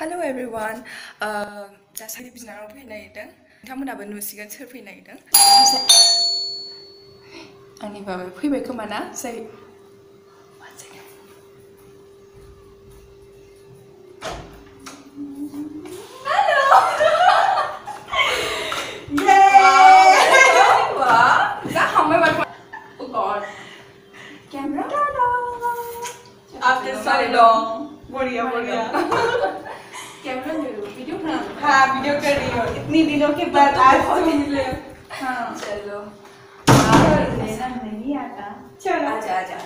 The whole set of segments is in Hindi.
Hello everyone. Uh, दासान्दि बिनानाव फैनो नागिरदों नोंथांमोनाबो नुसिगोन सोर फैनो नागिरदों आंनि बाबाया फैबाय खोमा ना जाय इतनी दिनों के बाद आज तुम मिले। हाँ। चलो। लेना नहीं आता चलो आजा आजा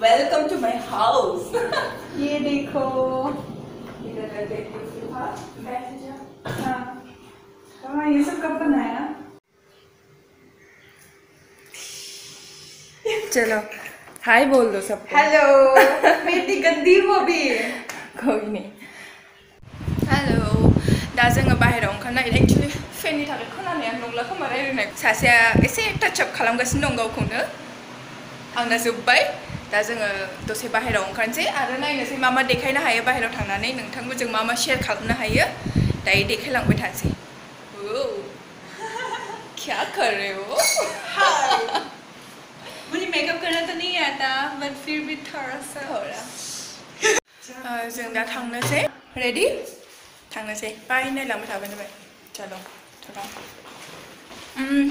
वेलकम टू माय हाउस ये देखो। इधर बैठ जा। हाँ। हाँ ये सब कब बनाया? चलो। हाय बोल दो सबको। हेलो मैं इतनी गंदी हूँ अभी कोई नहीं। हेलो दा जोङो बाहेरायाव फेननि थाखाय खोनानाया नंला खोमा रायज्लायनाय सासेया एसे टाचआप खालामगासिनो दं गावखौनो। आंना जोब्बाय। दा जोङो दसे बाहेरायाव ओंखारनोसै आरो नायनोसै मा मा देखायनो हायो बाहेरायाव थांनानै नोंथांबो जों मा मा शेयार खालामनो हायो। दायो देखायलांबाय थानोसै। औ। क्या कर रहे हो? मुझे मेकअप करना तो नहीं आता बट फिर भी थोड़ा। सा थोड़ा जों दा थांनोसै। रेडि थांनोसै। बाय नायलांबाय थाबानो जाबाय। चलो।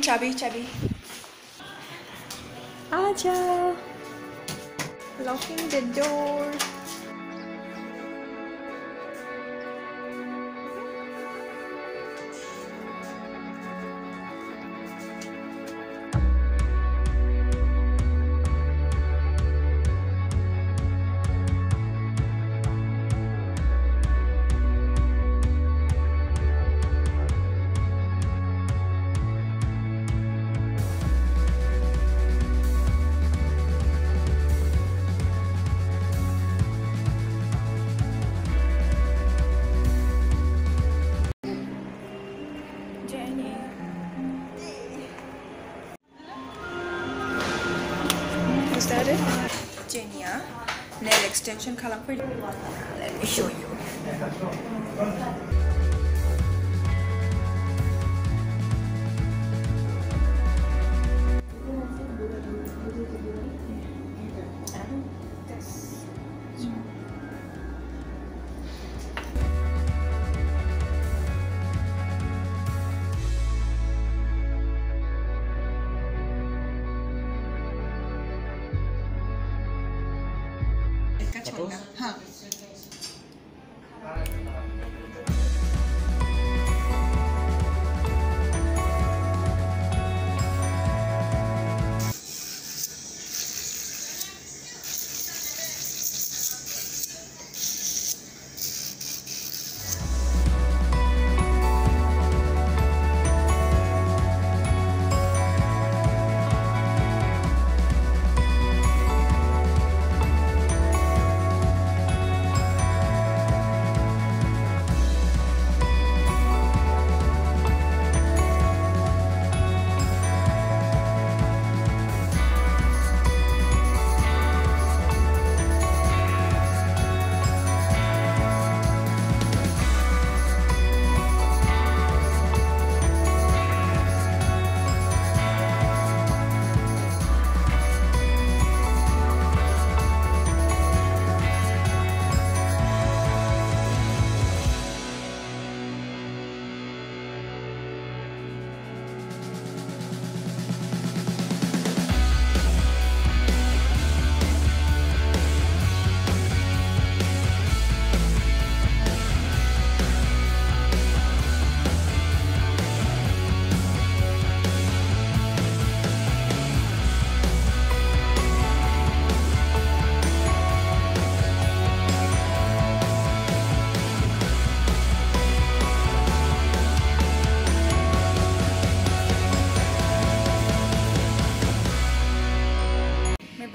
চাবি চাবি আচ্ছা locking the door it. Genia nail extension color. Let me show you. इसका छोड़ना हाँ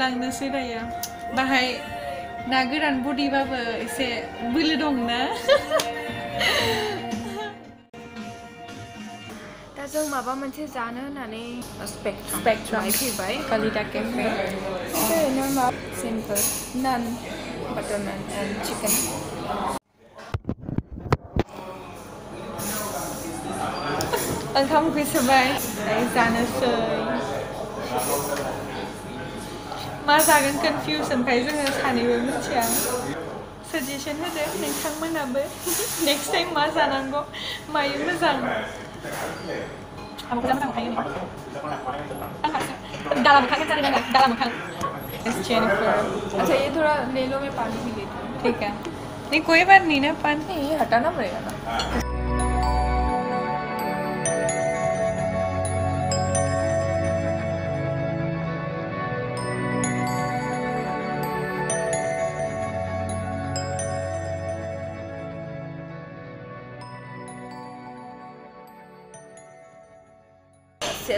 लांनोसै दायो बाहाय ना गोरान बडिबाबो एसे बोलो दं ना दा जों माबा मोनसे जानो होननानै स्पेक्ट्राम Spectrum. फैबाय कलिटा केफे ओरैनो मा सिम्पोल नान बाटार नान एन्ड चिकेन ओंखाम उखैसोबाय दायो जानोसै मा जागोन कनफिउस ओमफ्राय जोङो सानैबो मिथिया। साजेसन होदो नोंथांमोनाबो नेक्स्ट टाइम मा जानांगौ मायो मोजां। आंबो मोजां मोनखायो दाला मोखां जानो नांगोन दाला मोखां। अच्छा ये थोड़ा ले लो मैं पानी भी लेती हूँ। ठीक है। नहीं कोई बात नहीं ना पान। हटाना पड़ेगा ना।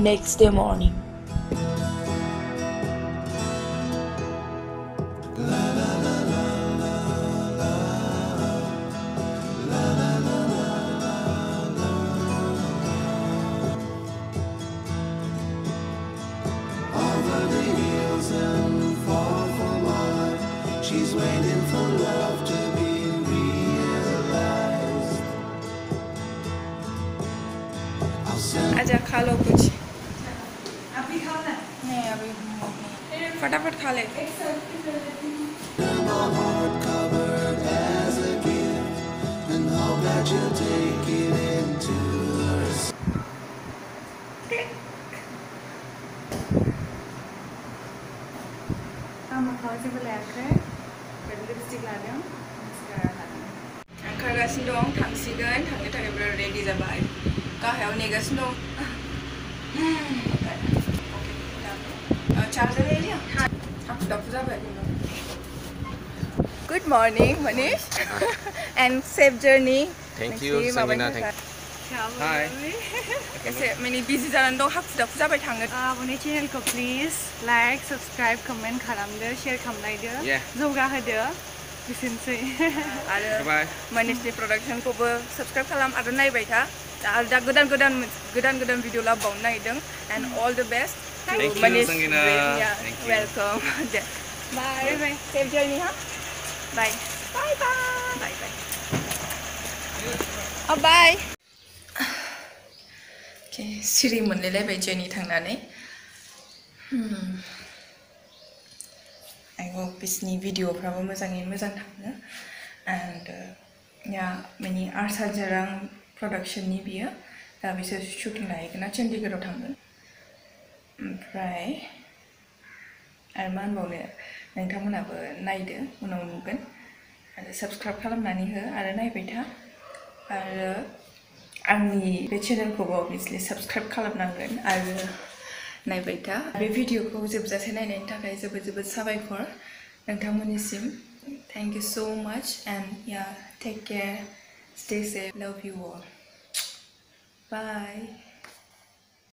next day morning. She's waiting for love to be realized. I'll send. Aja, अभी खाना नहीं अभी फटाफट खा ले ओंखारगासिनो दं थांसिगोन थांनो थाखाय रेडि जाबाय। गाहायाव नेगासिनो दं। चार्जर ले लिया हाखु दाखु जाबाय good morning Manish and safe journey Thank you, Sangeena. Thank Hi. एसे माने बिजि जानानै दं हाखु दाखु जाबाय थाङो आब'नि चेनेलखौ प्लिज लाइक साबस्क्राइब कमेन्ट खालामदो शेयार खालामलायदो Yeah. जौगाहोदो बिसोरनोसै आरो Bye. मनीषनि प्रडाक्सनखौबो साबस्क्राइब खालाम आरो नायबाय था आरो दा गोदान गोदान गोदान गोदान भिडिअ लाबोबावनो नागिरदों and all the best Thank you, Sangeena. Thank you. Welcome they bye Bye. Bye. Safe journey हाँ bye bye bye bye bye अब बाय के सिरि मोनलायलायबाय जर्नि थांनानै I hope बिसनि भिडिअफ्राबो मोजाङै मोजां थाङो एन्ड या माने आरसा जरां प्रडाक्सननि बियो दा बिसोर शुटिं लाहैगोन ना चन्डीगढ़ाव थांगोन ओमफ्राय आरो मा होनबावनो नोंथांमोनाबो नायदो उनाव नुगोन आरो साबस्क्राइब खालामनानै हो आरो नायबाय था आरो आंनि बे चेनेलखौबो अभियासलि साबस्क्राइब खालामनांगोन आरो नायबाय था बे भिडिअखौ जोबजासे नायनायनि थाखाय जोबोद जोबोद साबायखर नोंथांमोननिसिम थेंक इउ सो माच एन्ड या टेक केयार स्टे सेफ लाभ इउ अल बाय